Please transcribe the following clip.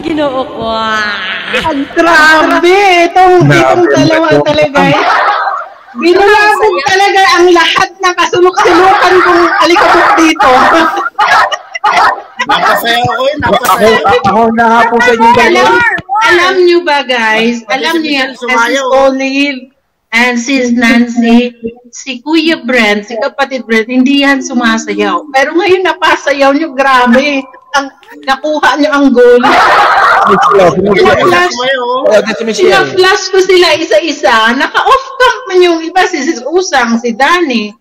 ginoo ko. Ang grabe. Itong, itong dalawa talaga. Binulabog talaga ang lahat ng kasulok-sulukan kong alikabok dito. Napasaya ako eh. Ako, na po sa inyo alam, dalawa. alam nyo ba guys, alam nyo yan, si Olive and sis Nancy, si Kuya Brent, si kapatid Brent, hindi yan sumasayaw. Pero ngayon napasayaw nyo, grabe. Ang, nakuha nyo ang goal. Pina-flash, Oh, ko sila isa-isa. Naka-off cam man yung iba, si Usang, si Danny.